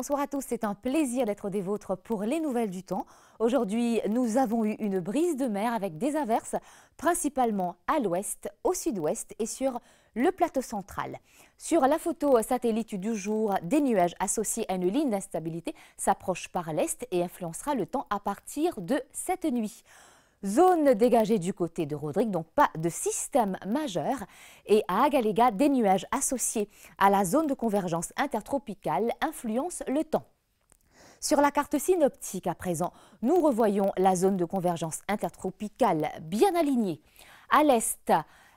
Bonsoir à tous, c'est un plaisir d'être des vôtres pour les nouvelles du temps. Aujourd'hui, nous avons eu une brise de mer avec des averses, principalement à l'ouest, au sud-ouest et sur le plateau central. Sur la photo satellite du jour, des nuages associés à une ligne d'instabilité s'approchent par l'est et influencera le temps à partir de cette nuit. Zone dégagée du côté de Rodrigue, donc pas de système majeur. Et à Agalega, des nuages associés à la zone de convergence intertropicale influencent le temps. Sur la carte synoptique à présent, nous revoyons la zone de convergence intertropicale bien alignée. À l'est,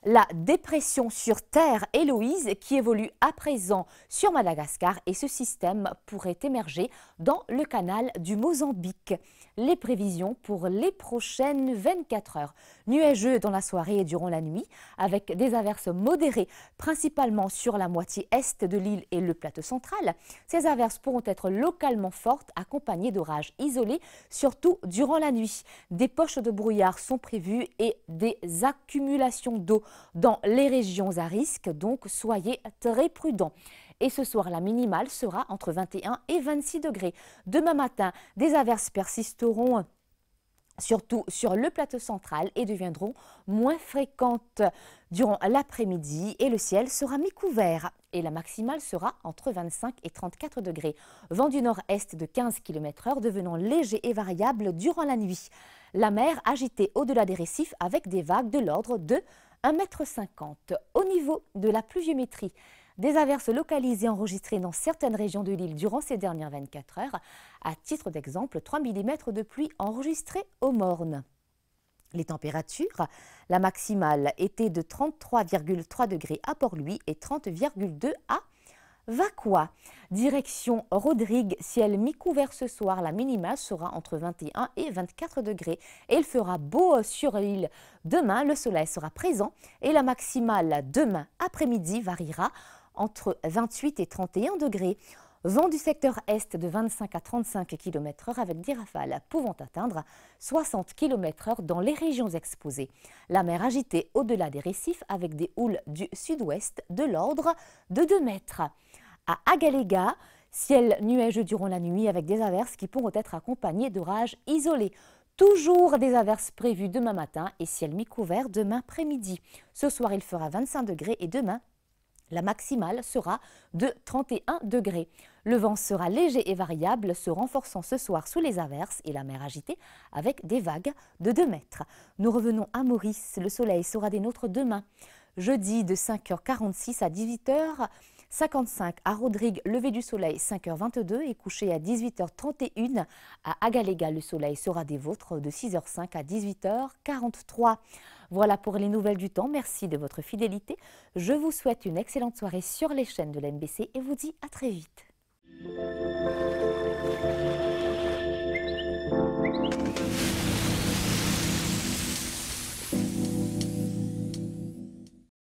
la dépression sur Terre Héloïse qui évolue à présent sur Madagascar et ce système pourrait émerger dans le canal du Mozambique les prévisions pour les prochaines 24 heures. Nuageux dans la soirée et durant la nuit, avec des averses modérées, principalement sur la moitié est de l'île et le plateau central. Ces averses pourront être localement fortes, accompagnées d'orages isolés, surtout durant la nuit. Des poches de brouillard sont prévues et des accumulations d'eau dans les régions à risque, donc soyez très prudents. Et ce soir, la minimale sera entre 21 et 26 degrés. Demain matin, des averses persisteront surtout sur le plateau central et deviendront moins fréquentes durant l'après-midi et le ciel sera mi-couvert et la maximale sera entre 25 et 34 degrés. Vent du nord-est de 15 km h devenant léger et variable durant la nuit. La mer agitée au-delà des récifs avec des vagues de l'ordre de 1,50 m. Au niveau de la pluviométrie, des averses localisées enregistrées dans certaines régions de l'île durant ces dernières 24 heures. À titre d'exemple, 3 mm de pluie enregistrés au Morne. Les températures, la maximale était de 33,3 degrés à Port-Louis et 30,2 à Vacqua. Direction Rodrigue, ciel mi-couvert ce soir, la minimale sera entre 21 et 24 degrés et il fera beau sur l'île. Demain, le soleil sera présent et la maximale demain après-midi variera entre 28 et 31 degrés. Vent du secteur est de 25 à 35 km h avec des rafales pouvant atteindre 60 km h dans les régions exposées. La mer agitée au-delà des récifs avec des houles du sud-ouest de l'ordre de 2 mètres. À Agalega, ciel nuageux durant la nuit avec des averses qui pourront être accompagnées d'orages isolés. Toujours des averses prévues demain matin et ciel mi-couvert demain après-midi. Ce soir, il fera 25 degrés et demain, la maximale sera de 31 degrés. Le vent sera léger et variable, se renforçant ce soir sous les averses et la mer agitée avec des vagues de 2 mètres. Nous revenons à Maurice. Le soleil sera des nôtres demain. Jeudi de 5h46 à 18h55 à Rodrigue, lever du soleil 5h22 et couché à 18h31 à Agalega. Le soleil sera des vôtres de 6h05 à 18h43. Voilà pour les nouvelles du temps. Merci de votre fidélité. Je vous souhaite une excellente soirée sur les chaînes de l'MBC et vous dis à très vite.